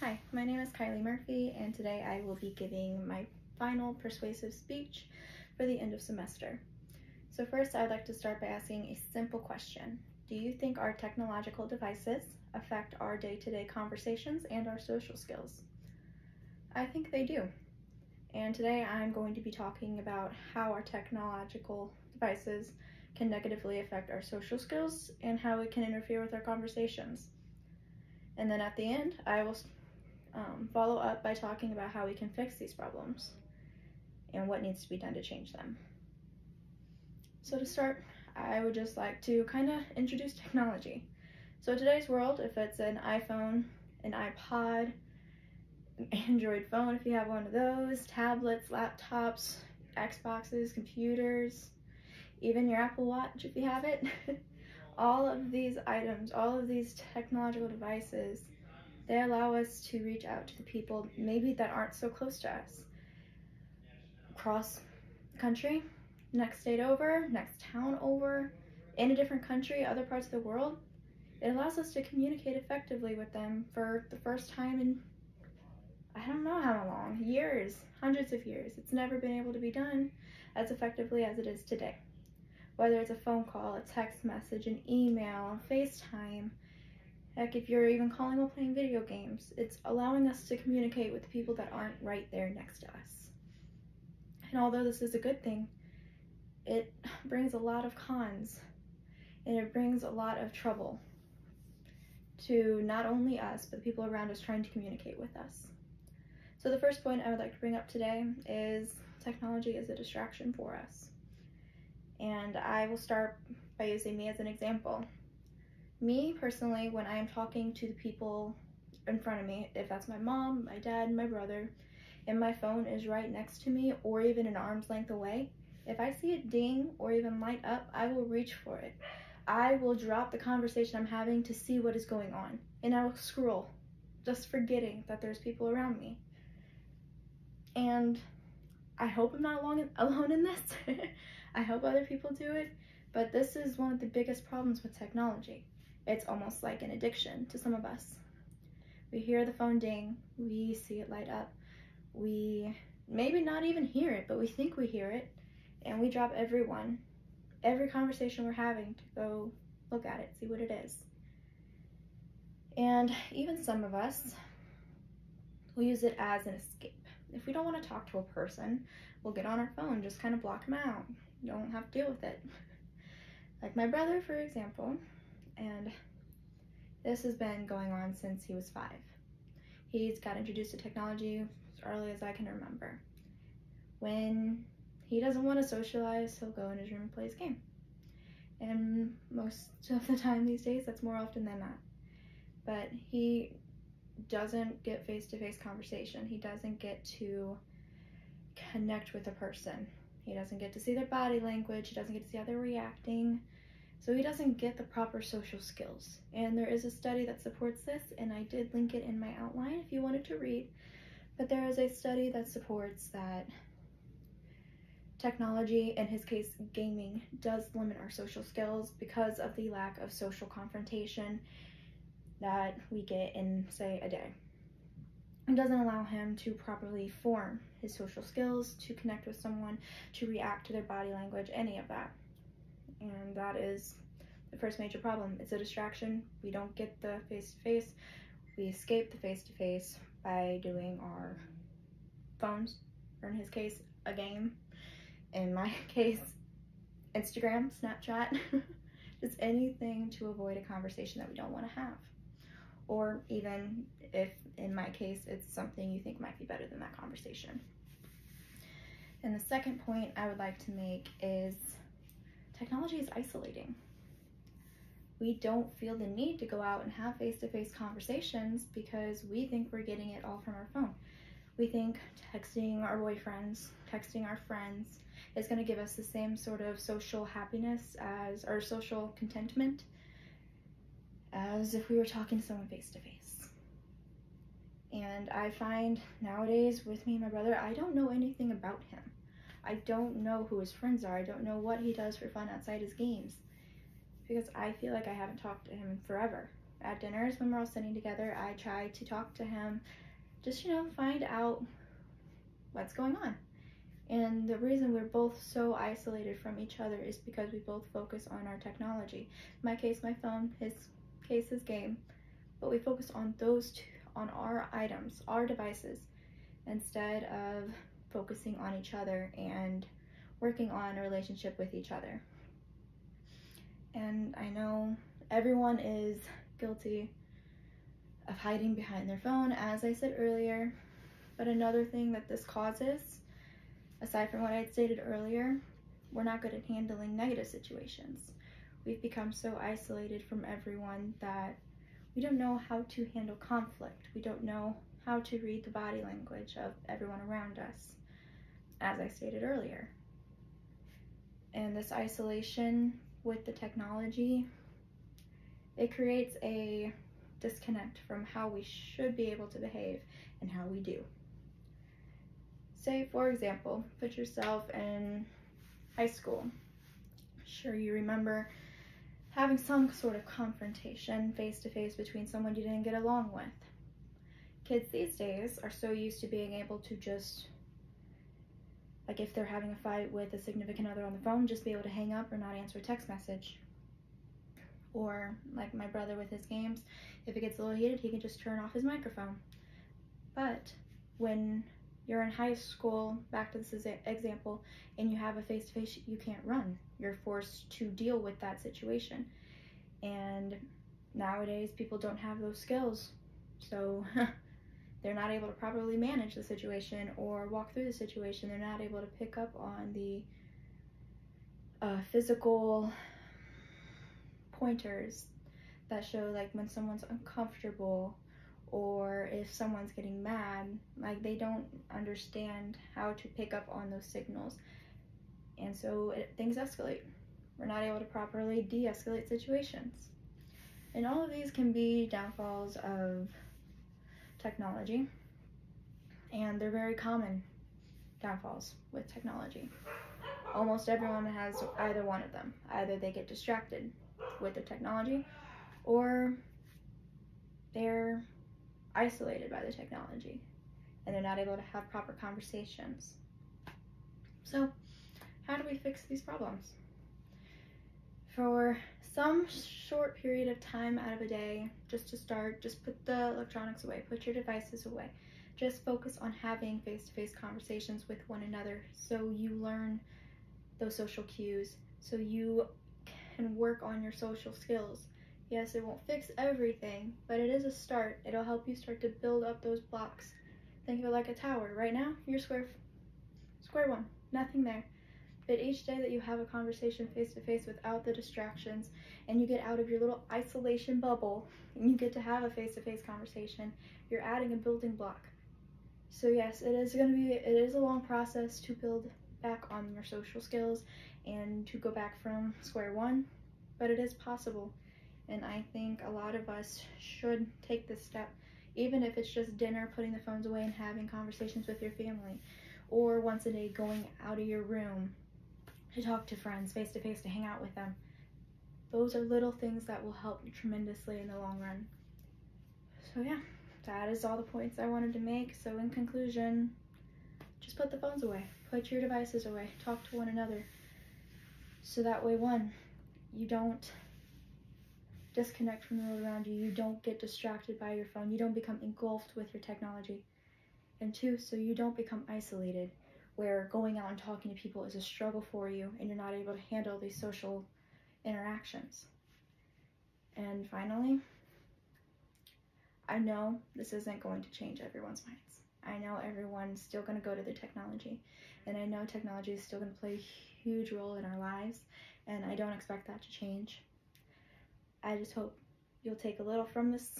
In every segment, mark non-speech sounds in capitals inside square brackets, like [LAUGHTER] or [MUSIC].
Hi, my name is Kylie Murphy, and today I will be giving my final persuasive speech for the end of semester. So first, I'd like to start by asking a simple question. Do you think our technological devices affect our day-to-day -day conversations and our social skills? I think they do. And today I'm going to be talking about how our technological devices can negatively affect our social skills and how it can interfere with our conversations. And then at the end, I will um, follow up by talking about how we can fix these problems and what needs to be done to change them. So to start, I would just like to kind of introduce technology. So today's world, if it's an iPhone, an iPod, an Android phone if you have one of those, tablets, laptops, Xboxes, computers, even your Apple Watch if you have it. [LAUGHS] all of these items, all of these technological devices, they allow us to reach out to the people maybe that aren't so close to us. Across the country, next state over, next town over, in a different country, other parts of the world. It allows us to communicate effectively with them for the first time in I don't know how long, years, hundreds of years. It's never been able to be done as effectively as it is today whether it's a phone call, a text message, an email, FaceTime. Heck, if you're even calling while playing video games, it's allowing us to communicate with people that aren't right there next to us. And although this is a good thing, it [SIGHS] brings a lot of cons and it brings a lot of trouble to not only us, but the people around us trying to communicate with us. So the first point I would like to bring up today is technology is a distraction for us. And I will start by using me as an example. Me personally, when I am talking to the people in front of me, if that's my mom, my dad, my brother, and my phone is right next to me or even an arm's length away, if I see it ding or even light up, I will reach for it. I will drop the conversation I'm having to see what is going on, and I will scroll, just forgetting that there's people around me. And I hope I'm not alone, [LAUGHS] alone in this. [LAUGHS] I hope other people do it, but this is one of the biggest problems with technology. It's almost like an addiction to some of us. We hear the phone ding, we see it light up, we maybe not even hear it, but we think we hear it, and we drop everyone, every conversation we're having to go look at it, see what it is. And even some of us will use it as an escape. If we don't want to talk to a person, we'll get on our phone, just kind of block them out, don't have to deal with it. like my brother, for example, and this has been going on since he was five. He's got introduced to technology as early as I can remember. When he doesn't want to socialize, he'll go in his room and play his game. And most of the time these days, that's more often than not. But he doesn't get face to face conversation. He doesn't get to connect with a person. He doesn't get to see their body language. He doesn't get to see how they're reacting. So he doesn't get the proper social skills. And there is a study that supports this, and I did link it in my outline if you wanted to read. But there is a study that supports that technology, in his case gaming, does limit our social skills because of the lack of social confrontation that we get in, say, a day. It doesn't allow him to properly form his social skills, to connect with someone, to react to their body language, any of that. And that is the first major problem. It's a distraction. We don't get the face-to-face. -face. We escape the face-to-face -face by doing our phones, or in his case, a game. In my [LAUGHS] case, Instagram, Snapchat, [LAUGHS] just anything to avoid a conversation that we don't want to have or even if in my case it's something you think might be better than that conversation. And the second point I would like to make is technology is isolating. We don't feel the need to go out and have face-to-face conversations because we think we're getting it all from our phone. We think texting our boyfriends, texting our friends is going to give us the same sort of social happiness as our social contentment as if we were talking to someone face to face. And I find nowadays with me and my brother, I don't know anything about him. I don't know who his friends are. I don't know what he does for fun outside his games because I feel like I haven't talked to him forever. at dinners when we're all sitting together, I try to talk to him, just, you know, find out what's going on. And the reason we're both so isolated from each other is because we both focus on our technology. In my case, my phone, his case, his game. But we focus on those two, on our items, our devices, instead of focusing on each other and working on a relationship with each other. And I know everyone is guilty of hiding behind their phone, as I said earlier. But another thing that this causes Aside from what I had stated earlier, we're not good at handling negative situations. We've become so isolated from everyone that we don't know how to handle conflict. We don't know how to read the body language of everyone around us, as I stated earlier. And this isolation with the technology, it creates a disconnect from how we should be able to behave and how we do say, for example, put yourself in high school. Sure, you remember having some sort of confrontation face to face between someone you didn't get along with. Kids these days are so used to being able to just, like if they're having a fight with a significant other on the phone, just be able to hang up or not answer a text message. Or like my brother with his games, if it gets a little heated, he can just turn off his microphone. But when you're in high school, back to this example, and you have a face to face, you can't run. You're forced to deal with that situation. And nowadays, people don't have those skills. So [LAUGHS] they're not able to properly manage the situation or walk through the situation. They're not able to pick up on the uh, physical pointers that show like when someone's uncomfortable or if someone's getting mad, like they don't understand how to pick up on those signals. And so it, things escalate. We're not able to properly de escalate situations. And all of these can be downfalls of technology, and they're very common downfalls with technology. Almost everyone has either one of them. Either they get distracted with the technology, or they're isolated by the technology and they're not able to have proper conversations. So, how do we fix these problems? For some short period of time out of a day, just to start, just put the electronics away, put your devices away. Just focus on having face to face conversations with one another so you learn those social cues, so you can work on your social skills Yes, it won't fix everything, but it is a start. It'll help you start to build up those blocks. Think of it like a tower. Right now, you're square, square one, nothing there. But each day that you have a conversation face to face without the distractions and you get out of your little isolation bubble and you get to have a face to face conversation, you're adding a building block. So yes, it is going to be, it is a long process to build back on your social skills and to go back from square one, but it is possible. And I think a lot of us should take this step, even if it's just dinner, putting the phones away and having conversations with your family, or once a day going out of your room to talk to friends face to face to hang out with them. Those are little things that will help tremendously in the long run. So yeah, that is all the points I wanted to make. So in conclusion, just put the phones away, put your devices away, talk to one another. So that way, one, you don't disconnect from the world around you. You don't get distracted by your phone. You don't become engulfed with your technology. And two, so you don't become isolated, where going out and talking to people is a struggle for you and you're not able to handle these social interactions. And finally, I know this isn't going to change everyone's minds. I know everyone's still going to go to the technology, and I know technology is still going to play a huge role in our lives, and I don't expect that to change. I just hope you'll take a little from this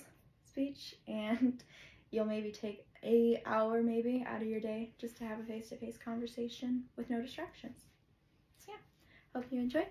speech and [LAUGHS] you'll maybe take a hour maybe out of your day just to have a face-to-face -face conversation with no distractions. So yeah, hope you enjoy.